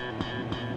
and, and, and.